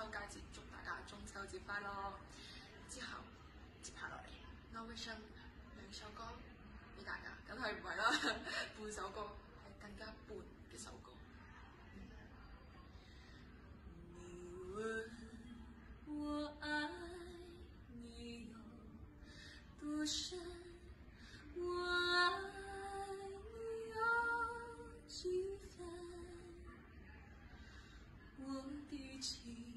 秋佳節，祝大家中秋節快樂。之後接下來，No Vision 兩首歌俾大家，梗係唔係啦？半首歌係更加半嘅首歌。你問我愛你有多深？我愛你有幾分？我的。